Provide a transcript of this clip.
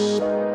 you